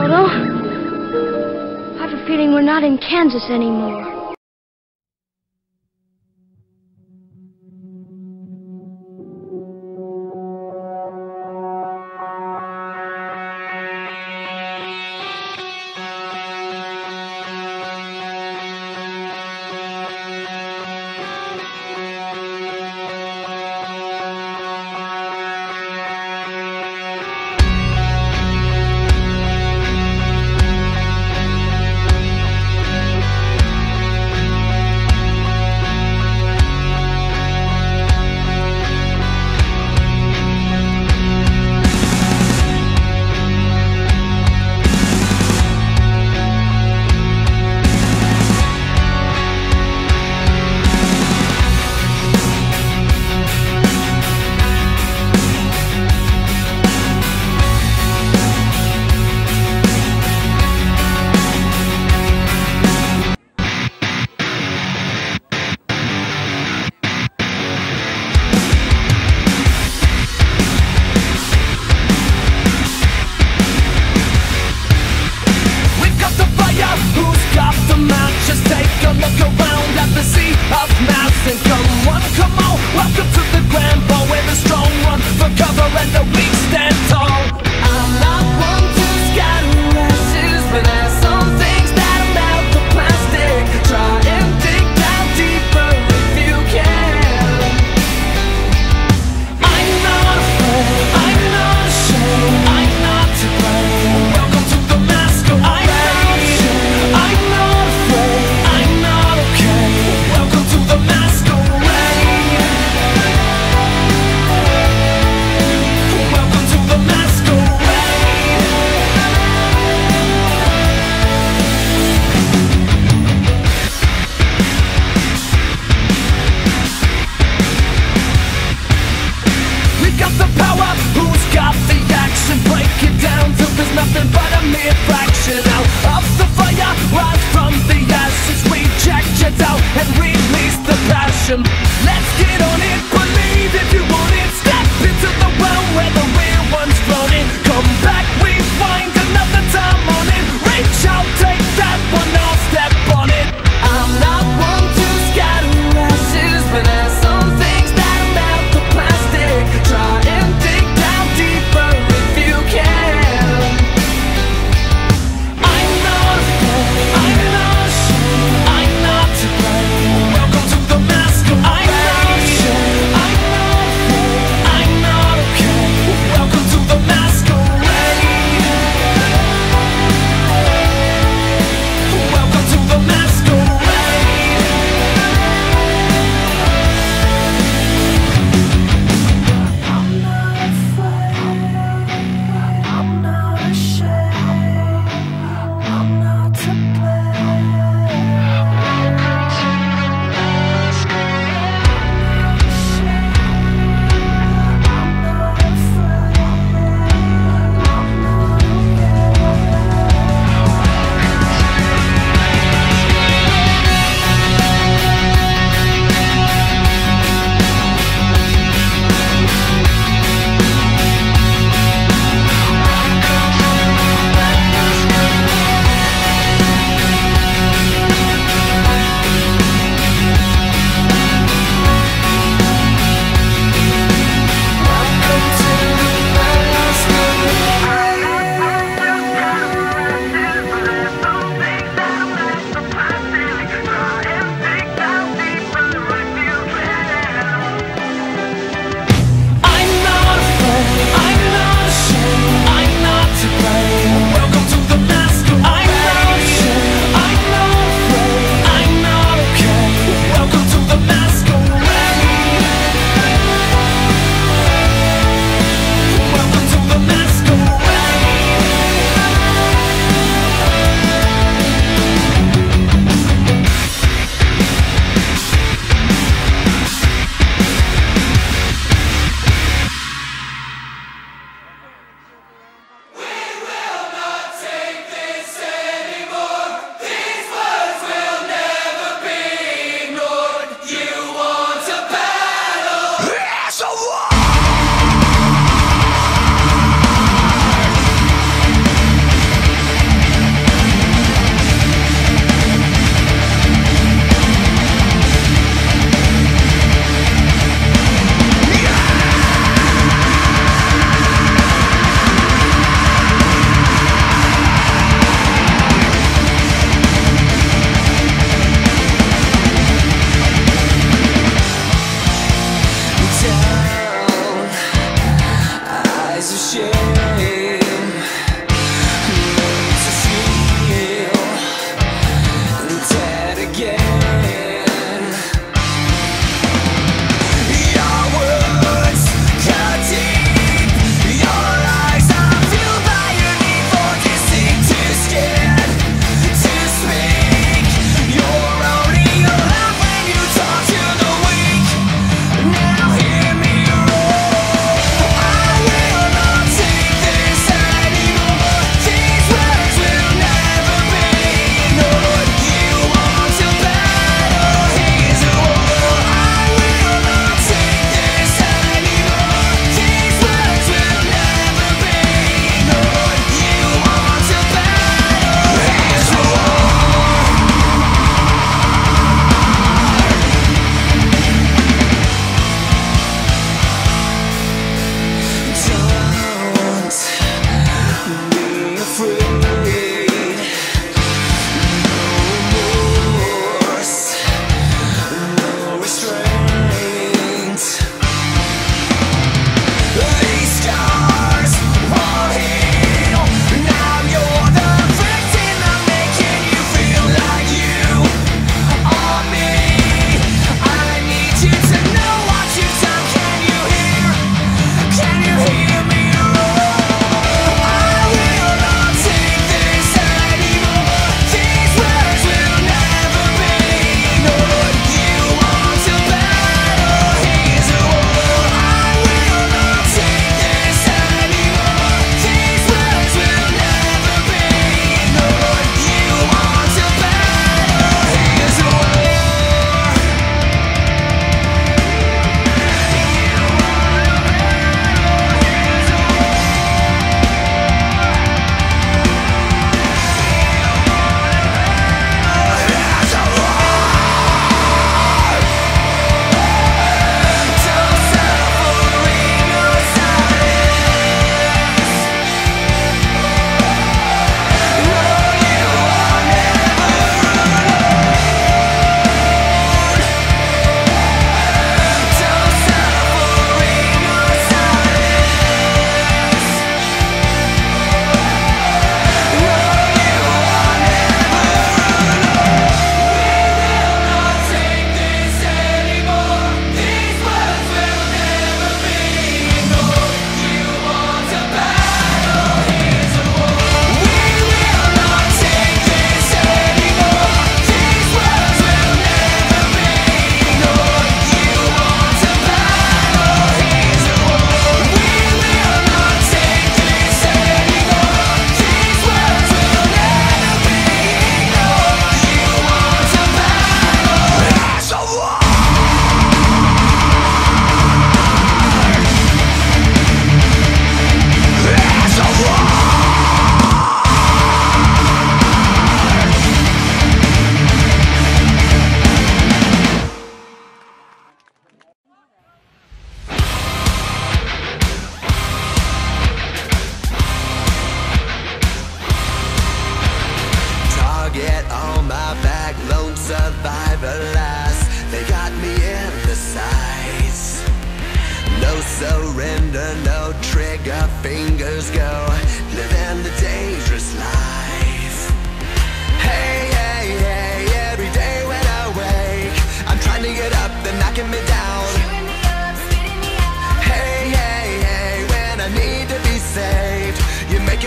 Toto. I have a feeling we're not in Kansas anymore.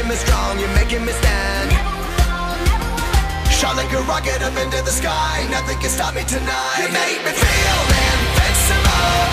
making me strong, you're making me stand. Shot like a rocket up into the sky, nothing can stop me tonight. You make me feel invincible.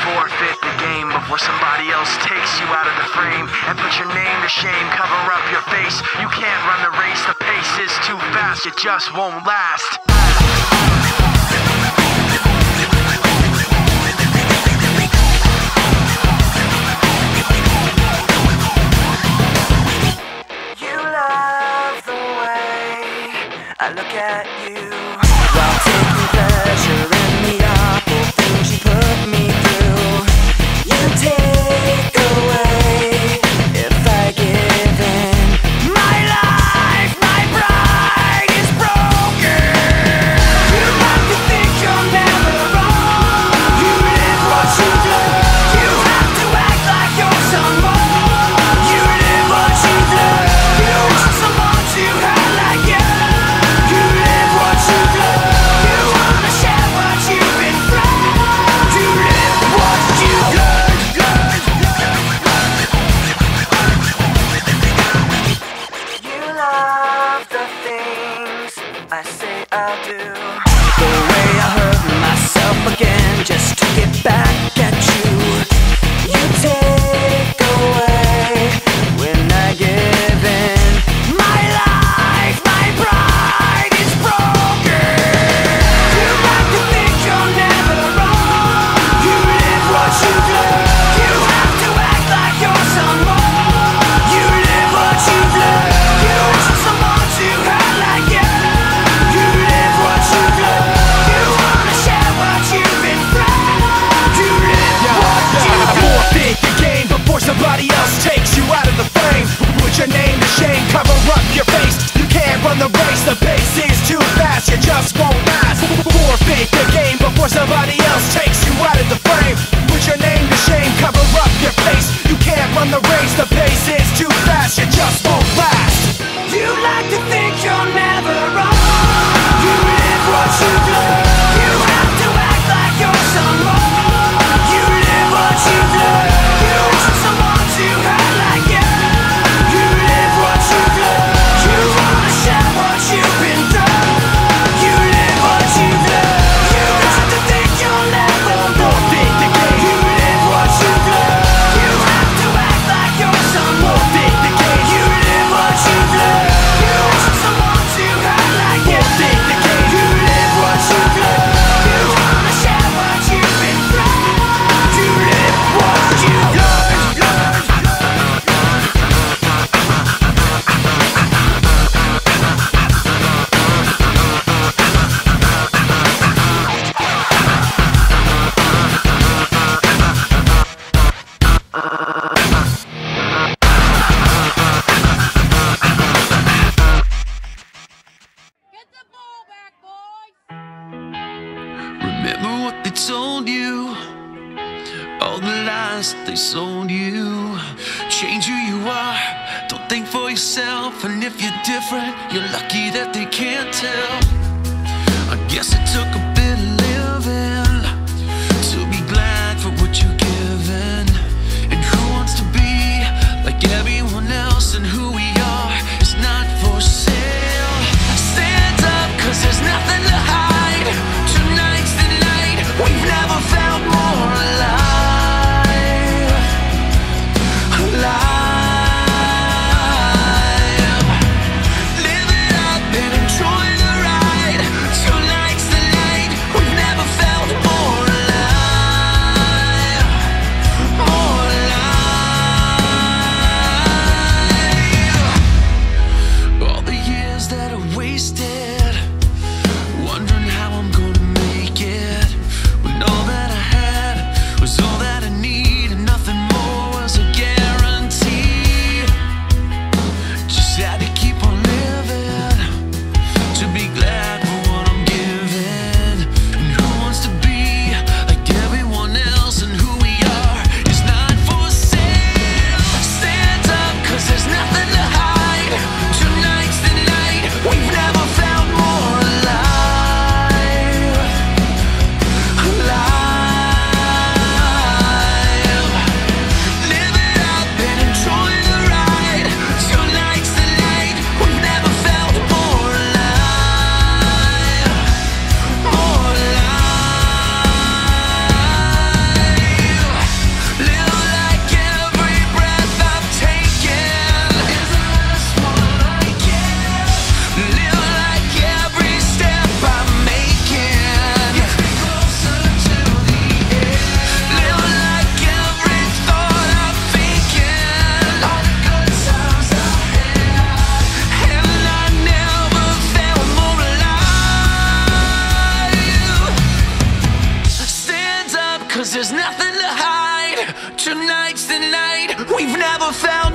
Forfeit the game before somebody else takes you out of the frame and put your name to shame. Cover up your face. You can't run the race. The pace is too fast. It just won't last. I look at you. tonight's the night we've never felt